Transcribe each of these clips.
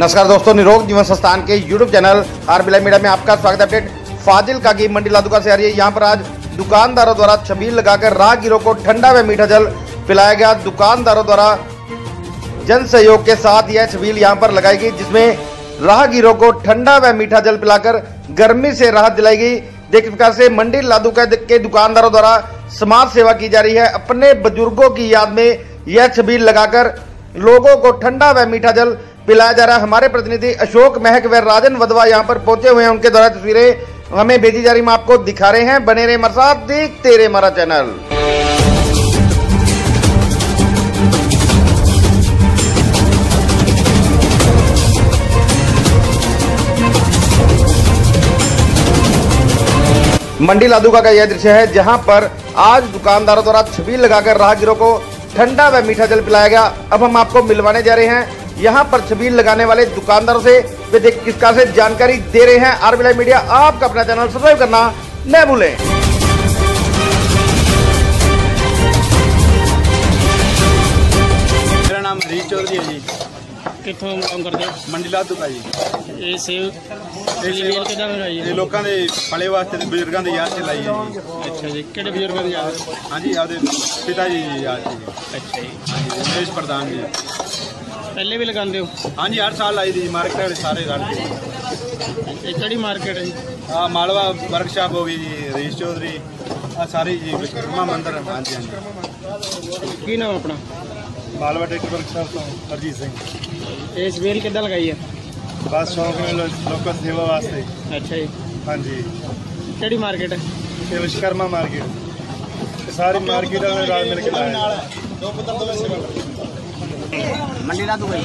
नमस्कार दोस्तों, निरोग जीवन संस्थान के यूट्यूब चैनल आर बिलाई मीडिया में आपका स्वागत अपडेट। फाजिल का की मंडी लादुका से आ रही है। यहाँ पर आज दुकानदारों द्वारा छबील लगाकर राहगीरों को ठंडा व मीठा जल पिलाया गया। दुकानदारों द्वारा जन सहयोग के साथ यह छबील यहाँ पर लगाई गई, जिसमें राहगीरों को ठंडा व मीठा जल पिलाकर गर्मी से राहत दिलाई गई। देख प्रकार से मंडी लादुका के दुकानदारों द्वारा समाज सेवा की जा रही है। अपने बुज़ुर्गों की याद में यह छबील लगाकर लोगों को ठंडा व मीठा जल पिलाया जा रहा है। हमारे प्रतिनिधि अशोक महक व राजन वधवा यहाँ पर पहुँचे हुए हैं। उनके द्वारा तस्वीरें हमें भेजी जा रही हम आपको दिखा रहे हैं। बने रहे हमारे साथ। देखते रहे हमारा चैनल। मंडी लादुका का यह दृश्य है, जहाँ पर आज दुकानदारों द्वारा छबील लगाकर राहगीरों को ठंडा व मीठा जल पिलाया गया। अब हम आपको मिलवाने जा रहे हैं। यहाँ पर छबील लगाने वाले दुकानदारों से वे देख किस से जानकारी दे रहे हैं आर बिलाई मीडिया आपका अपना चैनल सब्सक्राइब करना न भूलें ਮੇਰਾ ਨਾਮ ਹਰੀਸ਼ ਚੌਧਰੀ ਹੈ ਜੀ ਕਿੱਥੋਂ ਕੰਮ ਕਰਦੇ ਹੋ ਮੰਡੀ ਲਾਧੂ ਦਾ ਜੀ ਇਹ ਸੇਵ ਇਹ ਇਹ ਵੇਲ ਕਿਦਾਂ ਬਣਾਈ ਇਹ ਹੈ ਲੋਕਾਂ ਦੇ ਭਲੇ ਵਾਸਤੇ ਤੇ ਬਜ਼ੁਰਗਾਂ ਦੀ ਯਾਦ ਚ ਲਾਈ ਹੈ ਜੀ ਅੱਛਾ ਜੀ ਕਿਹੜੇ ਬਜ਼ੁਰਗਾਂ ਦੀ ਯਾਦ ਹਾਂਜੀ ਆਪਦੇ ਪਿਤਾ ਜੀ ਦੀ ਯਾਦ ਚ ਜੀ ਅੱਛਾ ਜੀ ਹਾਂਜੀ ਦੇਸ਼ ਪ੍ਰਧਾਨ ਜੀ ਪਹਿਲੇ ਵੀ ਲਗਾਉਂਦੇ ਹੋ? ਹਾਂਜੀ ਹਰ ਸਾਲ ਲਾਈ ਦੀ ਮਾਰਕੀਟ ਵਾਲੇ ਸਾਰੇ ਰਲ ਕੇ। ਇਹ ਕਿਹੜੀ ਮਾਰਕੀਟ ਹੈ ਜੀ? ਆ ਮਾਲਵਾ ਵਰਕਸ਼ਾਪ ਹੋ ਗਈ ਜੀ ਹਰੀਸ਼ ਚੌਧਰੀ ਆ ਸਾਰੇ ਜੀ ਵਿਕਰਮਾ ਮੰਦਰ। ਹਾਂਜੀ ਹਾਂਜੀ। ਕੀ ਨਾਮ ਆਪਣਾ? ਮਾਲਵਾ ਟੈਕਟਰ ਵਰਕਸ਼ਾਪ ਤੋਂ ਹਰਜੀਤ ਸਿੰਘ। ਇਸ ਵੇਲ ਕਿੱਦਾਂ ਲਗਾਈ ਹੈ? ਬਸ ਸ਼ੌਂਕ ਨਾਲ ਲੋਕਾਂ ਦੀ ਸੇਵਾ ਵਾਸਤੇ। ਅੱਛਾ ਜੀ। ਹਾਂਜੀ। ਕਿਹੜੀ ਮਾਰਕੀਟ ਹੈ? ਇਹ ਵਿਸ਼ਕਰਮਾ ਮਾਰਕੀਟ ਇਹ ਸਾਰੀ ਮਾਰਕੀਟ ਨਾਲ ਮਿਲ ਕੇ ਲਾਇਆ। ਮੰਡੀ ਲਾ ਦੂਗਾ ਜੀ मंडी रात गई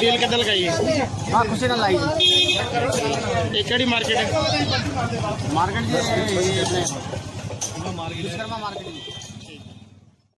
तेल का गई हाँ खुशी ना लाई कड़ी मार्केट है? मार्केट जी विश्वकर्मा मार्केट